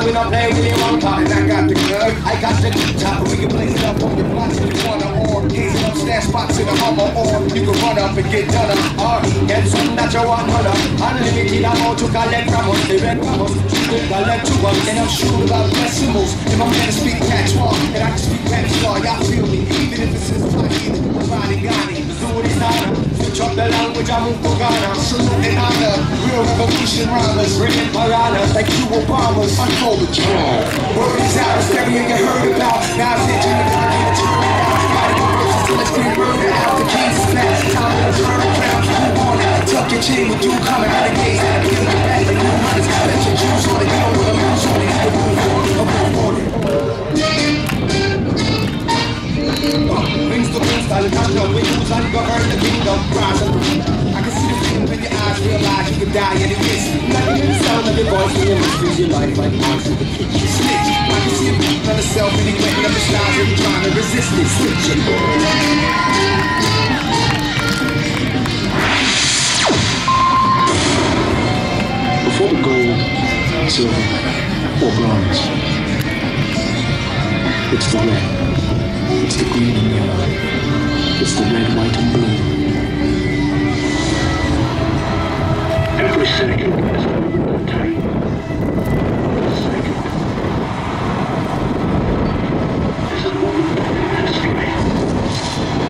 bad we don't play with the wanker. And I got the gun, I got the top, we can blaze it up on your blocks if you wanna. Or gaze up stash spots in a hummer, or you can run up and get done up. Or get something that you want, mother. Unlimited amount to collect from us, the red from us. Still collect to us, and I'm sure about decimals. If I'm gonna speak patois, and I can speak patois, y'all feel me? Even if it's in Swahili, Rani Ghani, Zulu Nana. Switch up the language, I'm Ghana. Salute and honor, revolution rhymes, bringing piranhas like two Obamas. Unfold the drum. Word is out, stereo you heard about. Now it's itching the turn and turn it out. Go versus till it's been murdered out. The keys is flat, time to turn around. You want it, tuck your chin with you coming out of gates. Peel your back like new hunters. Let your juice on it, you know what I'm on it. The move on a move on it. Rings to rings, style and control. We use and govern the kingdom. Rise up. I can see the realize you could die in the sound of your voice, and your life like snitch. Can see him beating on and wetting up and trying to resist it. Before the gold, silver, or bronze, it's the red, it's the green and yellow, it's the red, white, and blue.